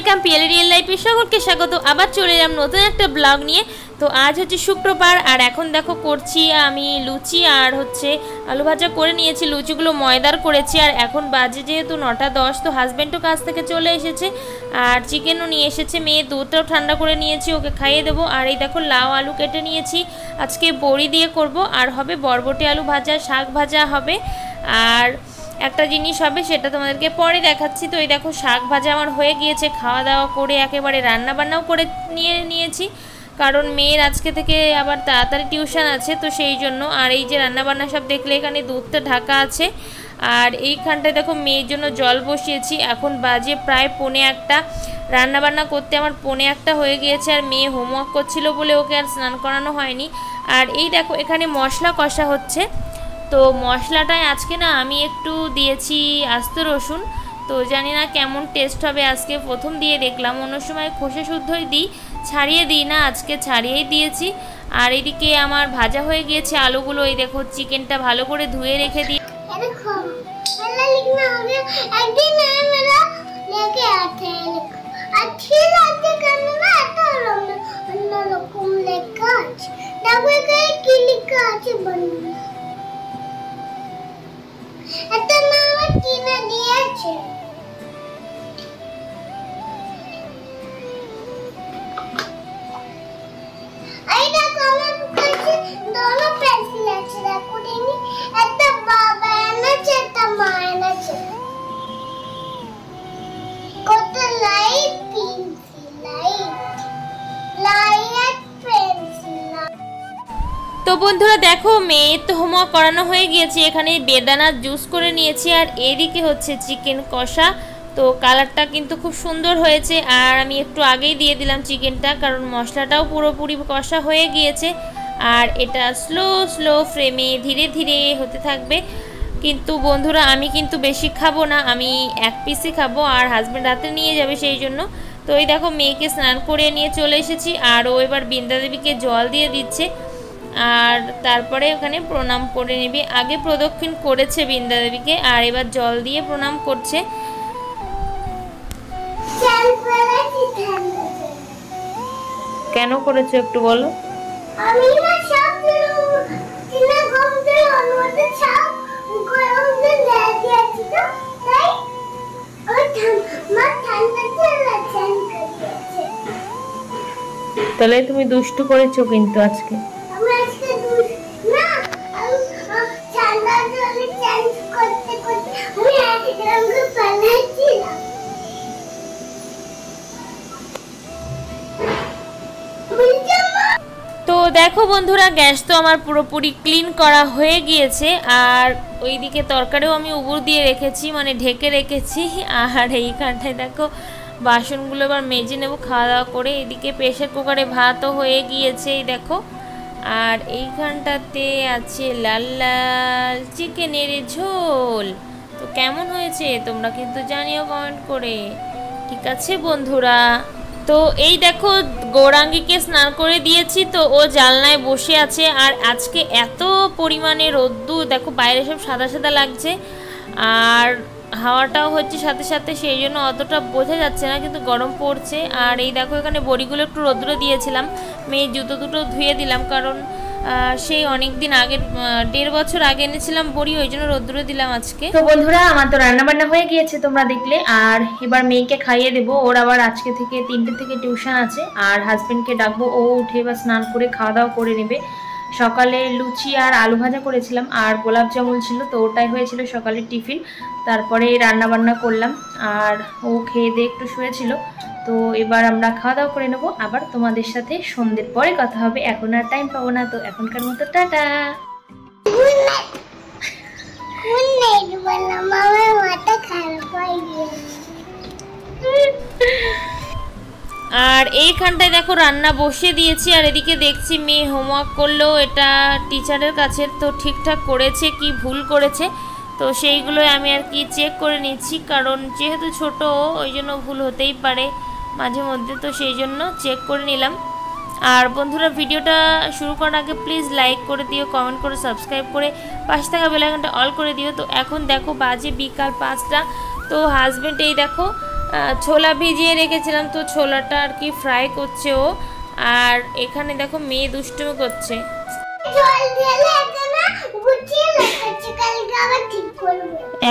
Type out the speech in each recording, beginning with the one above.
Welcome PL real লাইফে সকলকে স্বাগত। আবার চলে এলাম নতুন একটা ব্লগ নিয়ে। তো আজ হচ্ছে শুক্রবার আর এখন দেখো করছি আমি লুচি আর হচ্ছে আলু ভাজা করে নিয়েছি। লুচিগুলো ময়দার করেছি, আর এখন বাজে যেহেতু নটা দশ, তো হাজব্যান্ডও কাছ থেকে চলে এসেছে। আর চিকেনও নিয়ে এসেছে, মেয়ে দুধটাও ঠান্ডা করে নিয়েছি, ওকে খাইয়ে দেবো। আর এই দেখো লাউ আলু কেটে নিয়েছি। আজকে বড়ি দিয়ে করব, আর হবে বরবটি আলু ভাজা, শাক ভাজা হবে। আর একটা জিনিস হবে সেটা তোমাদেরকে পরে দেখাচ্ছি। তো এই দেখো, শাক ভাজা আমার হয়ে গিয়েছে খাওয়া দাওয়া করে একেবারে রান্না বান্নাও করে নিয়ে নিয়েছি। কারণ মেয়ের আজকে থেকে আবার তাড়াতাড়ি টিউশন আছে, তো সেই জন্য আর এই যে রান্না বান্না সব দেখলে এখানে দুধটা ঢাকা আছে। আর এইখানটায় দেখো মেয়ের জন্য জল বসিয়েছি, এখন বাজে প্রায় পৌনে একটা। রান্না বান্না করতে আমার পৌনে একটা হয়ে গিয়েছে, আর মেয়ে হোমওয়ার্ক করছিল বলে ওকে আর স্নান করানো হয়নি। আর এই দেখো, এখানে মশলা কষা হচ্ছে। তো মশলাটায় আজকে না আমি একটু দিয়েছি আস্ত রসুন। তো জানি না কেমন টেস্ট হবে আজকে। প্রথম দিয়ে দেখলাম, অন্য সময় খোসা শুদ্ধই দিই, ছাড়িয়ে দিই না, আজকে ছাড়িয়েই দিয়েছি। আর এদিকে আমার ভাজা হয়ে গিয়েছে আলুগুলো, এই দেখো চিকেনটা ভালো করে ধুয়ে রেখে দিই লেখা আছে বন্ধু আছে একটা বাবা এনেছে একটা মা এনেছে। তো বন্ধুরা দেখো, মেয়ে তো হোমওয়ার্ক করানো হয়ে গিয়েছে। এখানে বেদানার জুস করে নিয়েছি, আর এদিকে হচ্ছে চিকেন কষা। তো কালারটা কিন্তু খুব সুন্দর হয়েছে, আর আমি একটু আগেই দিয়ে দিলাম চিকেনটা, কারণ মশলাটাও পুরোপুরি কষা হয়ে গিয়েছে। আর এটা স্লো স্লো ফ্রেমে ধীরে ধীরে হতে থাকবে। কিন্তু বন্ধুরা, আমি কিন্তু বেশি খাব না, আমি এক পিসই খাব, আর হাজব্যান্ড রাতে নিয়ে যাবে সেই জন্য। তো এই দেখো, মেয়েকে স্নান করে নিয়ে চলে এসেছি, আর ও এবার বৃন্দা দেবীকে জল দিয়ে দিচ্ছে। আর তারপরে ওখানে প্রণাম করে নিবি। আগে প্রদক্ষিণ করেছে বৃন্দা দেবীকে আর এবার জল দিয়ে প্রণাম করছে। কেন করেছ একটু বলো? তাহলে তুমি দুষ্টু করেছ কিন্তু আজকে। দেখো বন্ধুরা, গ্যাস তো আমার পুরোপুরি ক্লিন করা হয়ে গিয়েছে, আর ওইদিকে তরকারিও আমি উবুর দিয়ে রেখেছি মানে ঢেকে রেখেছি, আর এইখানটায় দেখো বাসনগুলো এবার মেজে নেব, খাওয়া দাওয়া করে এদিকে প্রেশার কুকারে ভাতও হয়ে গিয়েছে, এই দেখো। আর এইখানটাতে আছে লাল লাল চিকেনের ঝোল। তো কেমন হয়েছে তোমরা কিন্তু জানিও কমেন্ট করে। ঠিক আছে বন্ধুরা? তো এই দেখো গৌরাঙ্গীকে স্নান করে দিয়েছি তো ও জালনায় বসে আছে আর আজকে এত পরিমাণে রোদ্দুর, দেখো বাইরে সব সাদা সাদা লাগছে আর হাওয়াটাও হচ্ছে সাথে সাথে সেই জন্য অতটা বোঝা যাচ্ছে না কিন্তু গরম পড়ছে। আর এই দেখো এখানে বড়িগুলো একটু রোদ্রে দিয়েছিলাম, মেয়ে জুতো দুটো ধুয়ে দিলাম কারণ সেই অনেক দিন আগে দেড় বছর আগে এনেছিলাম বড়ি, ওই জন্য রোদ্রে দিলাম আজকে। তো বন্ধুরা, আমার তো রান্না বান্না হয়ে গিয়েছে, তোমরা দেখলে। আর এবার মেয়েকে খাইয়ে দেবো। ওর আবার আজকে থেকে তিনটে থেকে টিউশন আছে। আর হাজব্যান্ডকে ডাকবো, ও উঠে এবার স্নান করে খাওয়া দাওয়া করে নেবে। সকালে লুচি আর আলু ভাজা করেছিলাম, আর গোলাপ জামুন ছিল, তো ওটাই হয়েছিল সকালের টিফিন। তারপরে রান্না বান্না করলাম। আর ও খেয়ে দিয়ে একটু শুয়েছিল। তো এবার আমরা খাওয়া দাওয়া করে নেব। আবার তোমাদের সাথে সন্ধ্যের পরে কথা হবে। এখন আর টাইম পাবো না, তো এখনকার মতো টাটা। আর এইখানটায় দেখো রান্না বসিয়ে দিয়েছি, আর এদিকে দেখছি মেয়ে হোমওয়ার্ক করল। এটা টিচারের কাছে তো ঠিকঠাক করেছে, কি ভুল করেছে। তো সেইগুলোই আমি আর কি চেক করে নিচ্ছি, কারণ যেহেতু ছোট, ওই জন্য ভুল হতেই পারে মাঝে মধ্যে, তো সেই জন্য চেক করে নিলাম। আর বন্ধুরা, ভিডিওটা শুরু করার আগে প্লিজ লাইক করে দিও কমেন্ট করে সাবস্ক্রাইব করে পাশে থাকা বেলাইকনটা অল করে দিও। তো এখন দেখো বাজে বিকাল পাঁচটা, তো হাজব্যান্ড এই দেখো ছোলা ভিজিয়ে রেখেছিলাম, তো ছোলাটা আর কি ফ্রাই করছে ও। আর এখানে দেখো মেয়ে দুষ্টুমি করছে।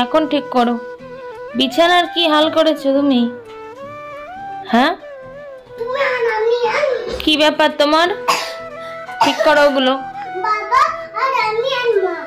এখন ঠিক করো। বিছানার কি হাল করেছ তুমি? হ্যাঁ? কি ব্যাপার তোমার? ঠিক করো ওগুলো। বাবা আর আমি আর মা।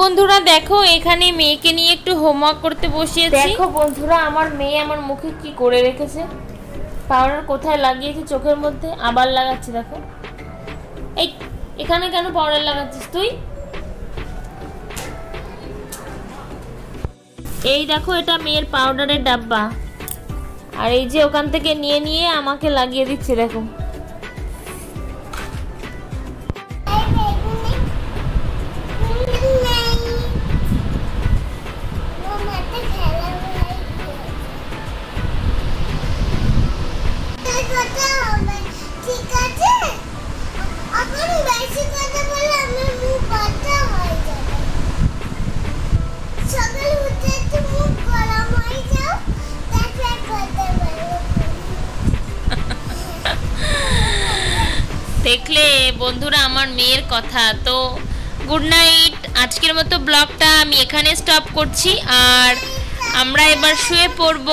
বন্ধুরা, দেখো, এখানে মেয়েকে নিয়ে একটু হোমওয়ার্ক করতে বসিয়েছি। দেখো বন্ধুরা, আমার মেয়ে আমার মুখে কি করে রেখেছে? পাউডার কোথায় লাগিয়েছে চোখের মধ্যে? আবার লাগাচ্ছে, দেখো। এই, এখানে কেন পাউডার লাগাচ্ছিস তুই? এই দেখো, এটা মেয়ের পাউডারের ডাব্বা। আর এই যে ওখান থেকে নিয়ে নিয়ে আমাকে লাগিয়ে দিচ্ছে, দেখো। দেখলে বন্ধুরা আমার মেয়ের কথা। তো গুড নাইট আজকের মতো ব্লগটা আমি এখানে স্টপ করছি। আর আমরা এবার শুয়ে পড়ব।